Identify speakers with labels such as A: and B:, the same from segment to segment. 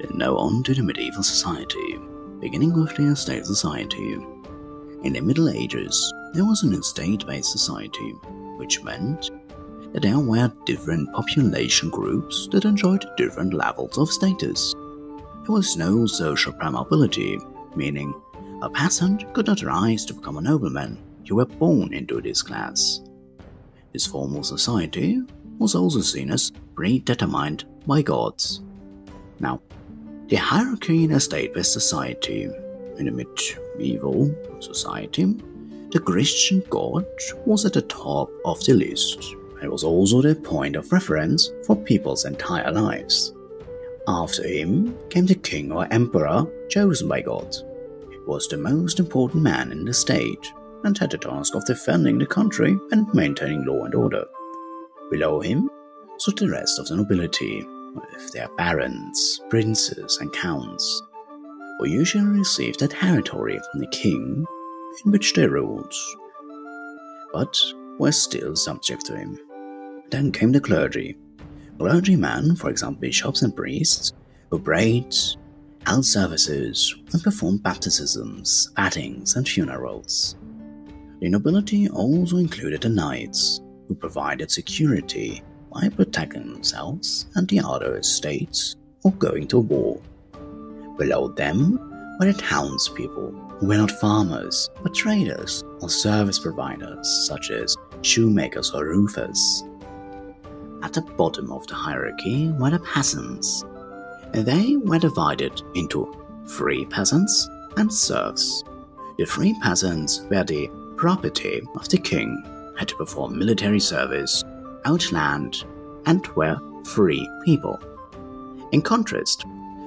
A: And now on to the medieval society, beginning with the estate society. In the Middle Ages, there was an estate-based society, which meant that there were different population groups that enjoyed different levels of status. There was no social primality, meaning a peasant could not rise to become a nobleman, you were born into this class. This formal society was also seen as predetermined by gods. Now, the hierarchy in a state-based society, in a medieval society, the Christian god was at the top of the list and was also the point of reference for people's entire lives. After him came the king or emperor chosen by God. He was the most important man in the state and had the task of defending the country and maintaining law and order. Below him stood the rest of the nobility, with their barons, princes, and counts, who usually received a territory from the king in which they ruled, but were still subject to him. Then came the clergy. Clergymen, for example bishops and priests, who prayed, held services, and performed baptisms, weddings, and funerals. The nobility also included the knights, who provided security by protecting themselves and the other estates or going to war. Below them were the townspeople, who were not farmers, but traders or service providers such as shoemakers or roofers. At the bottom of the hierarchy were the peasants. They were divided into free peasants and serfs. The free peasants were the property of the king, had to perform military service, outland, and were free people. In contrast,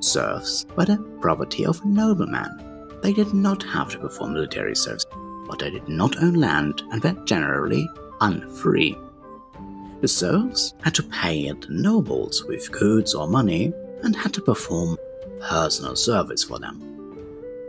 A: serfs were the property of a nobleman. They did not have to perform military service, but they did not own land and were generally unfree. The serfs had to pay the nobles with goods or money and had to perform personal service for them.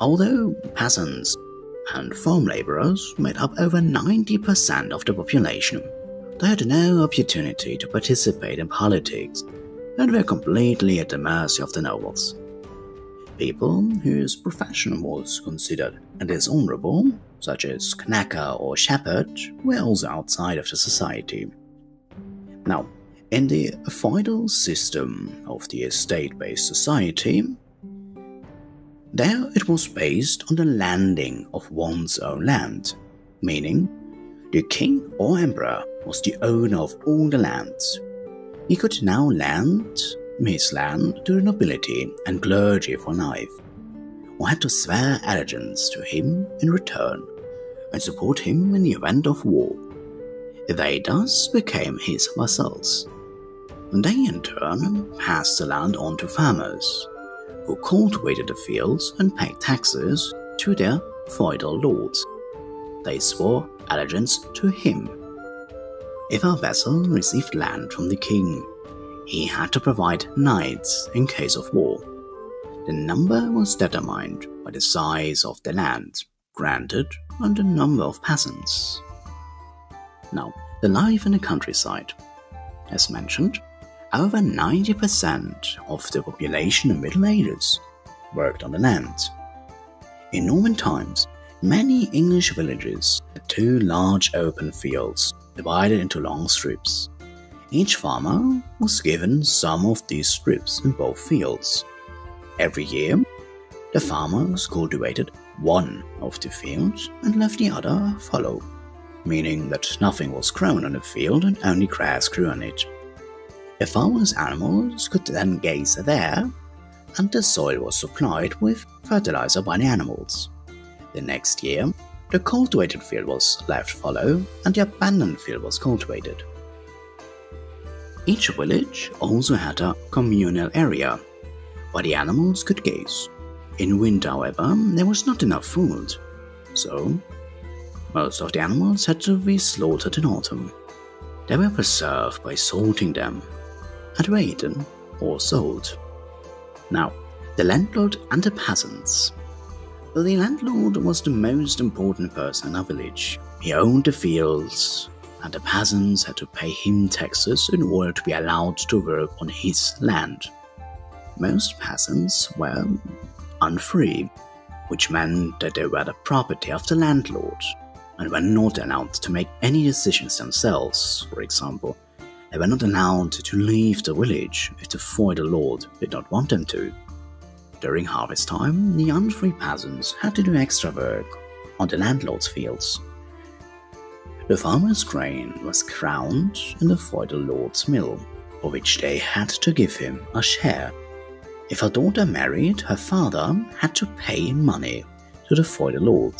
A: Although peasants and farm laborers made up over 90% of the population, they had no opportunity to participate in politics and were completely at the mercy of the nobles. People whose profession was considered dishonorable, such as knacker or shepherd, were also outside of the society. Now, in the feudal system of the estate based society, there it was based on the landing of one's own land, meaning the king or emperor was the owner of all the lands. He could now lend his land to the nobility and clergy for life, or had to swear allegiance to him in return and support him in the event of war. They thus became his vassals. They in turn passed the land on to farmers, who cultivated the fields and paid taxes to their feudal lords. They swore allegiance to him. If a vassal received land from the king, he had to provide knights in case of war. The number was determined by the size of the land granted and the number of peasants. Now, the life in the countryside. As mentioned, over 90% of the population in Middle Ages worked on the land. In Norman times, many English villages had two large open fields divided into long strips. Each farmer was given some of these strips in both fields. Every year, the farmers cultivated one of the fields and left the other fallow, meaning that nothing was grown on the field and only grass grew on it. The farmers' animals could then gaze there, and the soil was supplied with fertilizer by the animals. The next year, the cultivated field was left fallow and the abandoned field was cultivated. Each village also had a communal area where the animals could gaze. In winter, however, there was not enough food, so most of the animals had to be slaughtered in autumn. They were preserved by salting them and were eaten or sold. Now, the landlord and the peasants. The landlord was the most important person in a village. He owned the fields, and the peasants had to pay him taxes in order to be allowed to work on his land. most peasants were unfree, which meant that they were the property of the landlord and were not allowed to make any decisions themselves. For example, they were not allowed to leave the village if the feudal lord did not want them to. During harvest time, the unfree peasants had to do extra work on the landlord's fields. The farmer's grain was ground in the feudal lord's mill, for which they had to give him a share. If a daughter married, her father had to pay money to the feudal lord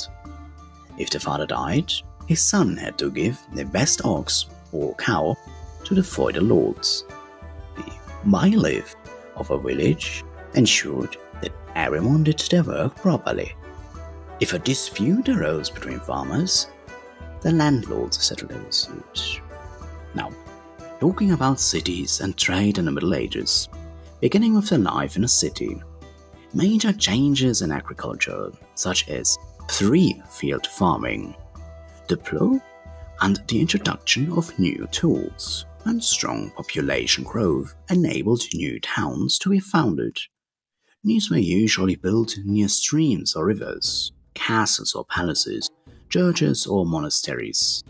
A: if the father died, his son had to give the best ox or cow to the feudal lords. The bailiff of a village ensured everyone did their work properly. If a dispute arose between farmers, the landlords settled the dispute. Now, talking about cities and trade in the Middle Ages, beginning with the life in a city, major changes in agriculture, such as three field farming, the plough, and the introduction of new tools and strong population growth enabled new towns to be founded. These were usually built near streams or rivers, castles or palaces, churches or monasteries,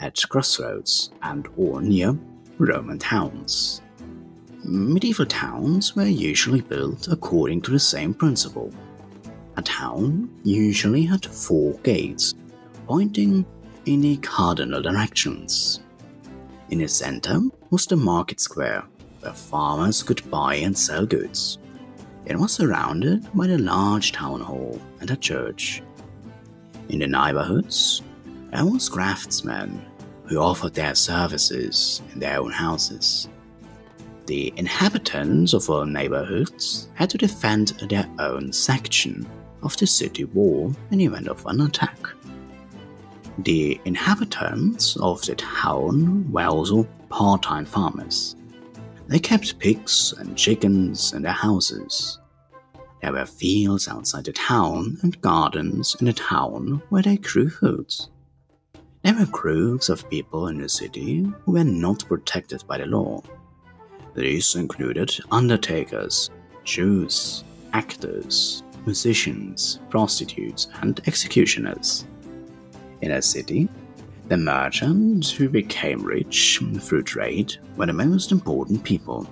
A: at crossroads and or near Roman towns. Medieval towns were usually built according to the same principle a town usually had four gates, pointing in the cardinal directions. In the center was the market square, where farmers could buy and sell goods. It was surrounded by the large town hall and a church. In the neighborhoods, there was craftsmen who offered their services in their own houses. The inhabitants of all neighborhoods had to defend their own section of the city wall in event of an attack. The inhabitants of the town were also part time farmers. They kept pigs and chickens in their houses. There were fields outside the town and gardens in the town where they grew foods. There were groups of people in the city who were not protected by the law. These included undertakers, Jews, actors, musicians, prostitutes, and executioners. In a city, the merchants who became rich through trade were the most important people.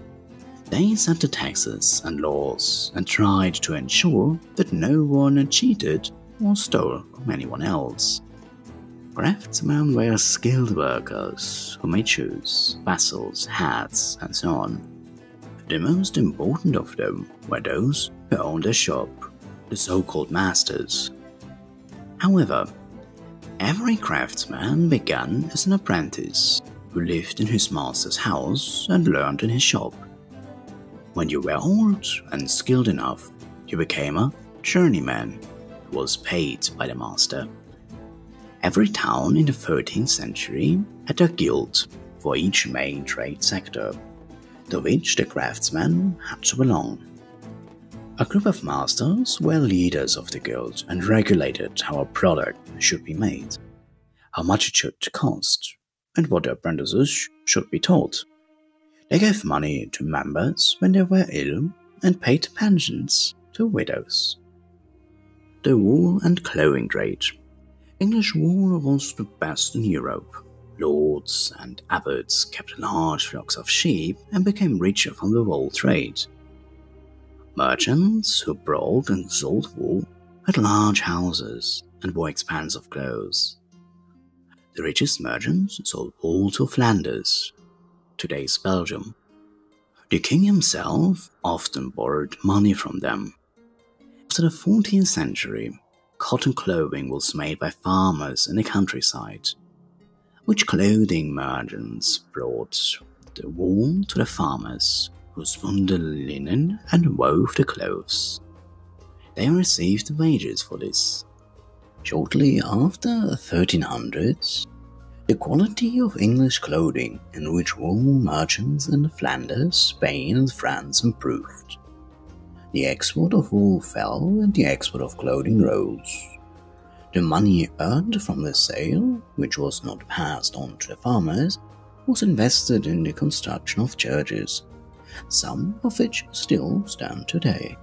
A: They set the taxes and laws and tried to ensure that no one cheated or stole from anyone else. Craftsmen were skilled workers who made shoes, vessels, hats, and so on. The most important of them were those who owned a shop the so called masters. However, every craftsman began as an apprentice who lived in his master's house and learned in his shop. When you were old and skilled enough, you became a journeyman who was paid by the master. Every town in the 13th century had a guild for each main trade sector, to which the craftsman had to belong. A group of masters were leaders of the guild and regulated how a product should be made, how much it should cost, and what the apprentices should be taught. They gave money to members when they were ill and paid pensions to widows. The wool and clothing trade. English wool was the best in Europe. Lords and abbots kept large flocks of sheep and became richer from the wool trade. Merchants who brought and sold wool had large houses and wore expensive clothes. The richest merchants sold wool to Flanders, today's Belgium. The king himself often borrowed money from them. After the 14th century, cotton clothing was made by farmers in the countryside, which clothing merchants brought the wool to the farmers who spun the linen and wove the clothes. They received wages for this. Shortly after 1300s, the quality of English clothing in which wool merchants in Flanders, Spain, and France improved. The export of wool fell and the export of clothing rose. The money earned from the sale, which was not passed on to the farmers, was invested in the construction of churches some of which still stand today.